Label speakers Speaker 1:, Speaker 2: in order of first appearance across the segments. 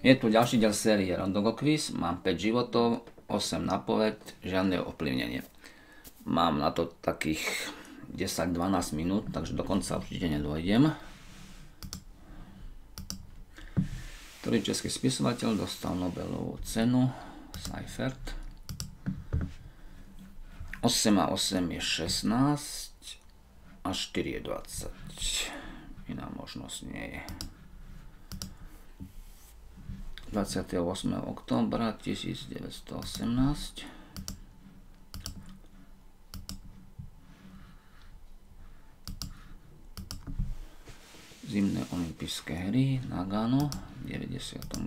Speaker 1: Je tu ďalší diel série Rondogo Quiz, mám 5 životov, 8 napoved, žiadne ovplyvnenie. Mám na to takých 10-12 minút, takže do konca určite nedôjdem. Ktorý český spisovateľ dostal Nobelovú cenu? Seifert. 8 a 8 je 16 a 4 je 20. Iná možnosť nie je. 28. oktobra 1918 Zimné olympijské hry Nagano v 98.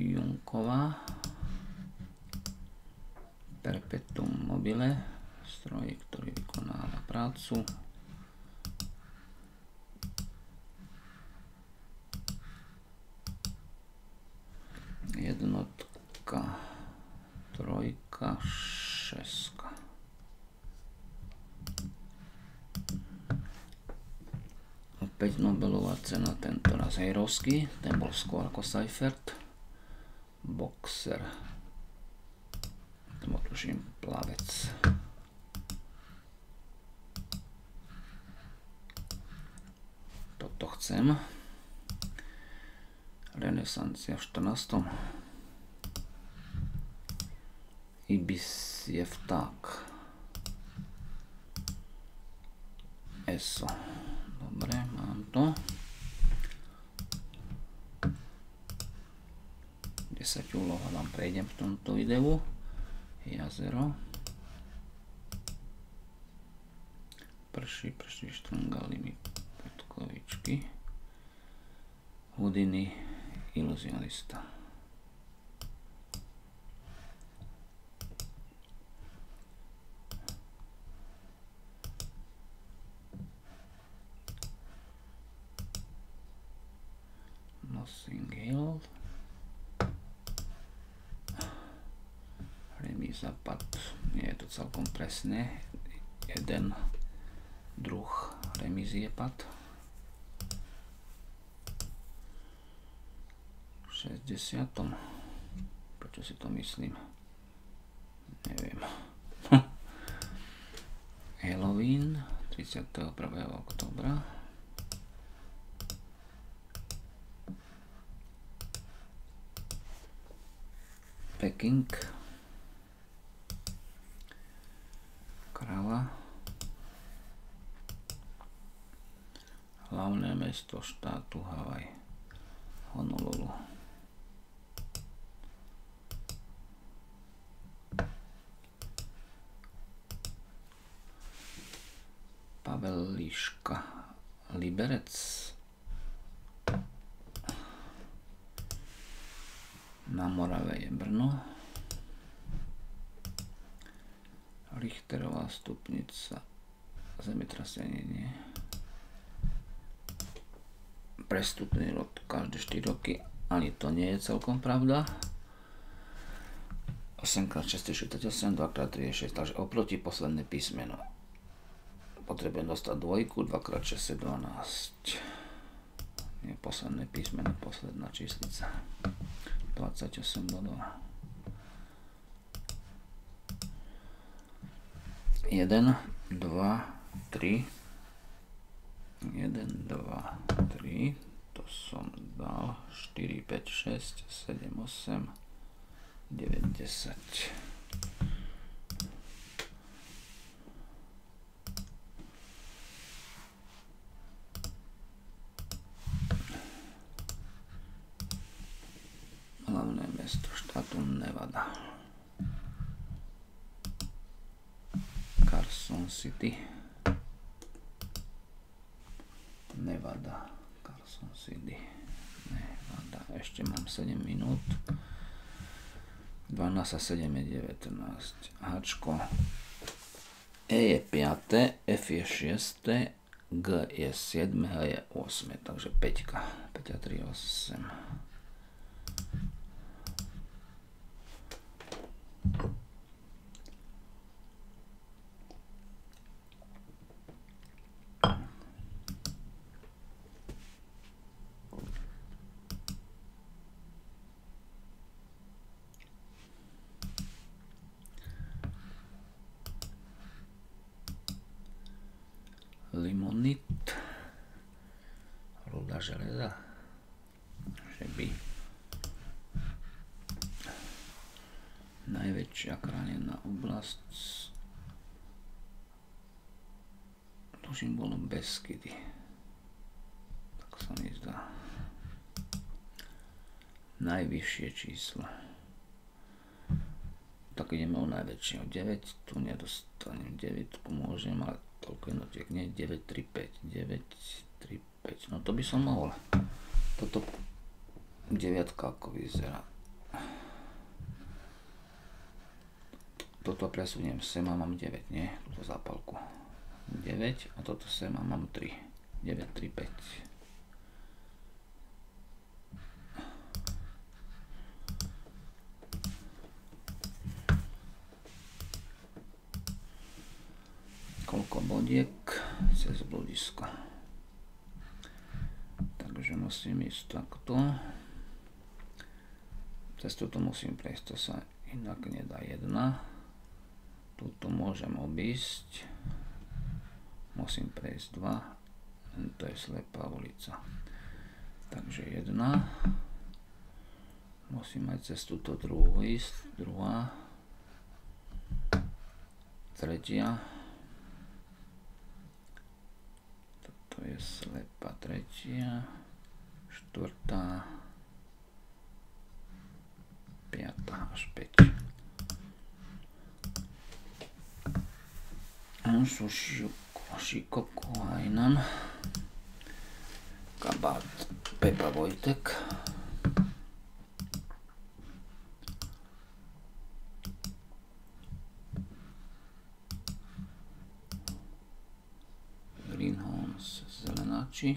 Speaker 1: Junková Perpetuum mobile stroj, ktorý vykonáva prácu jednotka, trojka, šeska. Opäť Nobelová cena, tento raz Hejrovský, ten bol skôr ako Seifert. Boxer, to tuším plavec. Toto chcem renesancia v 14. Ibis je vták. Eso. Dobre, mám to. 10 úloh vám prejdem v tomto videu. Jazero. Prší, prší, štrungaly mi podkovičky. Hudiny iluzionista. Remíza pad. Nie je to celkom presné. Jeden druh remízy je pad. 60. Prečo si to myslím? Neviem. Halloween 31. oktobra. Peking. Kráľa. Hlavné mesto štátu Havaj. Honolulu. Pavel Líška. Liberec. Na Morave je Brno. Richterová stupnica. Zemetrasenie nie. Prestupný rod každé 4 roky. Ani to nie je celkom pravda. 8x6 je 48, 2x3 je 6, takže oproti posledné písmeno potrebujem dostať dvojku, 2x6 je 12. Je posledné písmeno, posledná číslica. 28 bodov. 1, 2, 3. 1, 2, 3. To som dal. 4, 5, 6, 7, 8, 9, 10. Nevada. Carson City. Nevada. Carson City. Nevada. Ešte mám 7 minút. 12 a 7 je 19. Hačko. E je 5, F je 6, G je 7, H je 8, takže 5. 5 a 3 8. Ilmonit. Ruda železa. Že by najväčšia chránená oblasť tuším bolo Beskydy. Tak sa mi zdá. Najvyššie číslo. Tak ideme o najväčšie. O 9 tu nedostanem. 9 môžem ale toľko jednotiek nie 9, 3, 5 9, 3, 5 no to by som mohol toto 9 ako vyzerá toto presuniem sem a mám 9, nie? Túto zápalku. 9 a toto sem a mám 3. 9, 3, 5. bodiek cez blúdisko. Takže musím ísť takto. Cez toto musím prejsť, to sa inak nedá jedna. Tuto môžem obísť. Musím prejsť 2. To je slepá ulica. Takže jedna. Musím aj cez túto druhú ísť. Druhá. Tretia. Toto je slepá tretia. Štvrtá. Piatá až 5. Ansu Shikokuhainan. Kabát Pepa Vojtek. Zelenáči.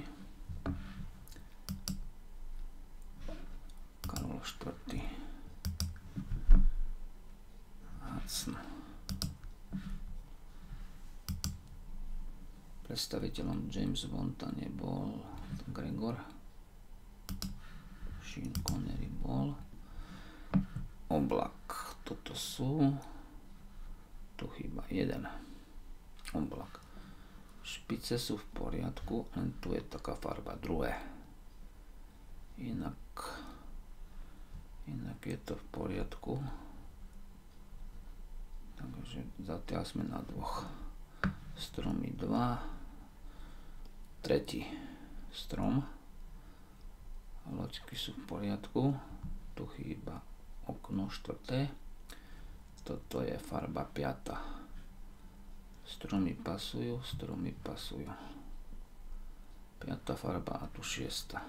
Speaker 1: Karol IV. Hudson. Predstaviteľom James Bonta nebol Gregor. Sean Connery bol. Oblak. Toto sú. Tu chýba jeden. Oblak. Špice sú v poriadku, len tu je taká farba druhé. Inak, inak je to v poriadku. Takže zatiaľ sme na dvoch. Stromy 2 tretí strom. Loďky sú v poriadku. Tu chýba okno štvrté. Toto je farba piata. Stromy pasujú, stromy pasujú. Piata farba a tu šiesta.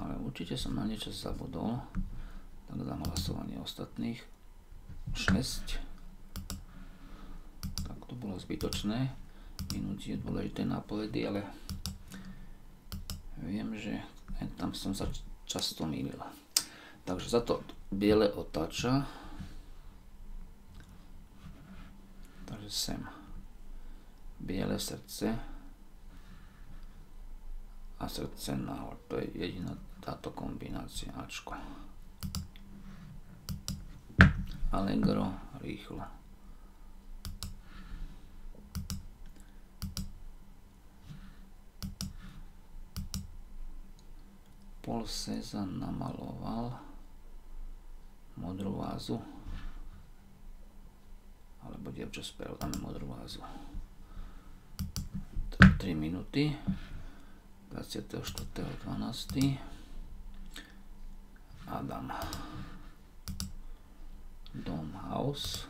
Speaker 1: Ale určite som na niečo zabudol. Tak dám hlasovanie ostatných. 6. Tak to bolo zbytočné minúti je dôležité nápovedy, ale viem, že tam som sa často mýlil. Takže za to biele otáča. Takže sem. Biele srdce a srdce nahor. To je jediná táto kombinácia Ačko. Allegro, rýchlo. Paul Cézanne namaloval modrú vázu alebo dievča spev, dáme modrú vázu. 3 minúty. 24.12. Adam. Dom House.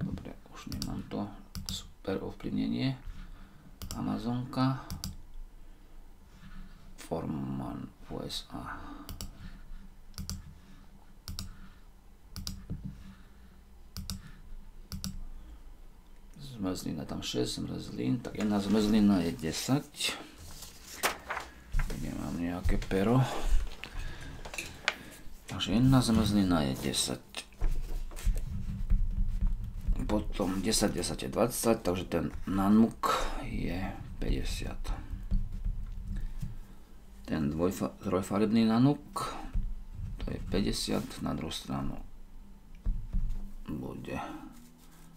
Speaker 1: Dobre, už nemám to. Super ovplyvnenie. Amazonka. Forman USA zmrzlina tam 6 zmrzlín, tak jedna zmrzlina je 10 nemám nejaké pero takže jedna zmrzlina je 10 potom 10, 10 je 20, takže ten nanuk je 50. Ten trojfarebný nanuk, to je 50 na druhú stranu. bude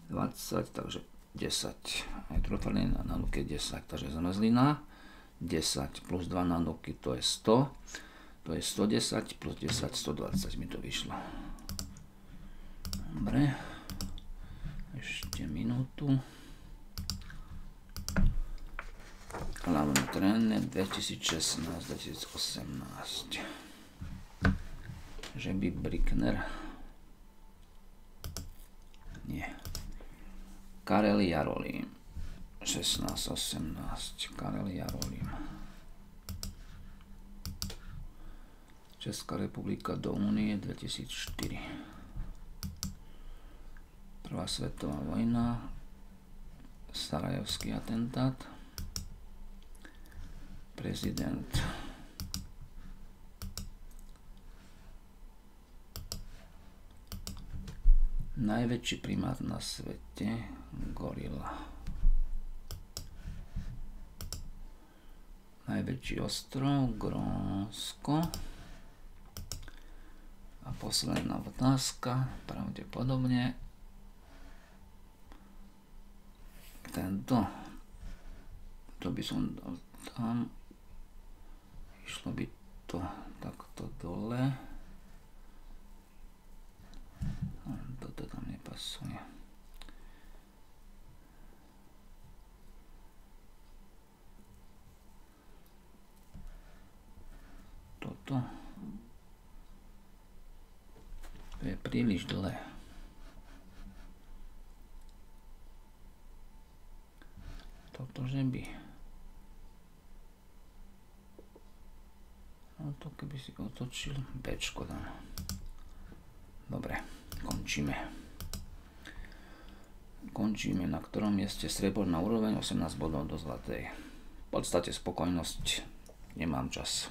Speaker 1: 20, takže 10. Aj trojfalný na nuke 10, takže zmrzlina. 10 plus 2 na to je 100. To je 110 plus 10, 120 mi to vyšlo. Dobre. Ešte minútu. Hlavné tréne 2016-2018. Že by Brickner nie. Karel Jarolím. 16, 18. Karel Jarolím. Česká republika do Unie 2004. Prvá svetová vojna. Sarajevský atentát. Prezident Najväčší primát na svete, gorila. Najväčší ostrov, Grónsko. A posledná otázka, pravdepodobne tento, to by som dal tam, išlo by to takto dole. toto tam nepasuje. Toto. To je príliš dlhé. Toto, že by... No to keby si otočil, Bčko tam. Dobre končíme. Končíme na ktorom mieste strieborná úroveň 18 bodov do zlatej. V podstate spokojnosť nemám čas.